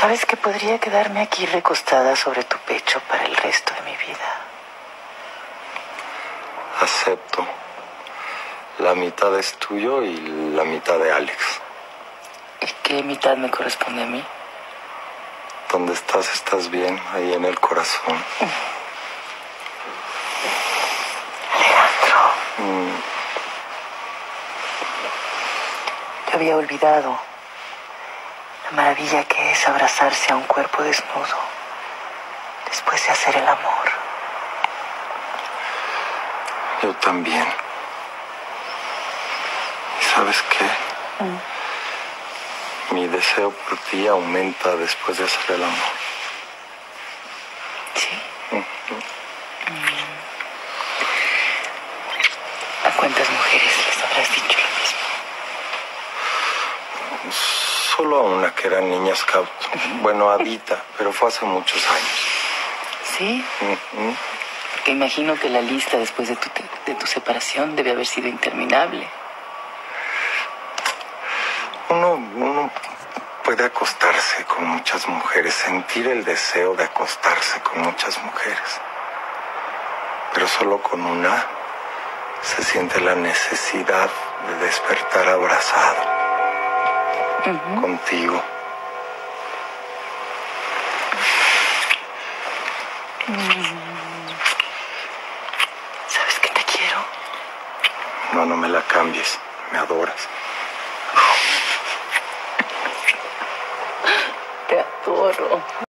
Sabes que podría quedarme aquí recostada sobre tu pecho para el resto de mi vida. Acepto. La mitad es tuyo y la mitad de Alex. ¿Y qué mitad me corresponde a mí? Donde estás, estás bien, ahí en el corazón. Alejandro. Mm, Yo había olvidado la maravilla que es abrazarse a un cuerpo desnudo después de hacer el amor. yo también. ¿Y sabes qué? Mi deseo por ti aumenta después de hacer el amor. ¿Sí? Mm. ¿A cuántas mujeres les habrás dicho lo mismo? Solo a una que era niña scout. Bueno, Adita, pero fue hace muchos años. Sí, Ujú. porque imagino que la lista después de tu, de tu separación debe haber sido interminable. Uno, uno puede acostarse con muchas mujeres, sentir el deseo de acostarse con muchas mujeres. Pero solo con una se siente la necesidad de despertar abrazado contigo. ¿Sabes que te quiero? No, no me la cambies. Me adoras. Te adoro.